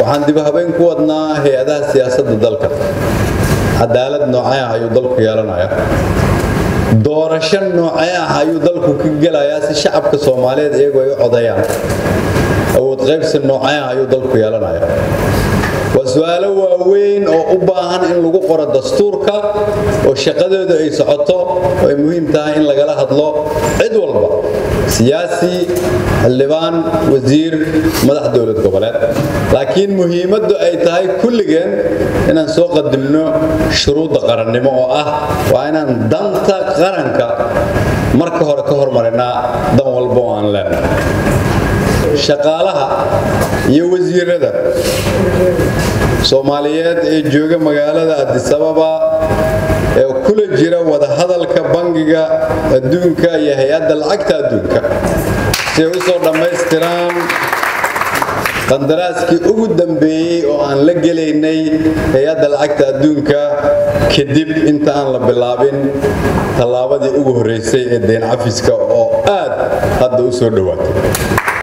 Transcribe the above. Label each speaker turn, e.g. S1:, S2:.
S1: waxaan dib habeyn ku wadnaa hay'adaha siyaasadda dalka. Cadaalad noocee ah ayuu dalku yeelanaya doorasho noocee ah ayuu dalku ka gelayaa si shacabka soomaaliyeed iyagoo ay u codayaan awood qaybsi noocee ah ayuu dalku yeelanaya waa su'aalo waaweyn oo u baahan in lagu qoro dastuurka oo shaqadooda ay socoto oo ay muhiim tahay in lagala hadlo. Cid walba siyaasi xildhibaan wasiir madax dowlad goboleed laakiin muhiimaddu ay tahay kulligeen inaan soo qadimno shuruudda qarannimo oo ah waa inaan danta qaranka marka hore ka hormarinaa dan walba oo aan leenahay. Shaqaalaha iyo wasiirada soomaaliyeed ee jooga magaalada adisababa ee kula jira wadahadalka bangiga adduunka iyo hay'adda lacagta adduunka si ay u soo dhammaystiraan qandaraaskii ugu dambeeyey oo aan la gelaynay hay'adda lacagta adduunka kadib inta aan la bilaabin tallaabadii ugu horreysay ee dayn cafiska oo aad hadda u soo dhowaatay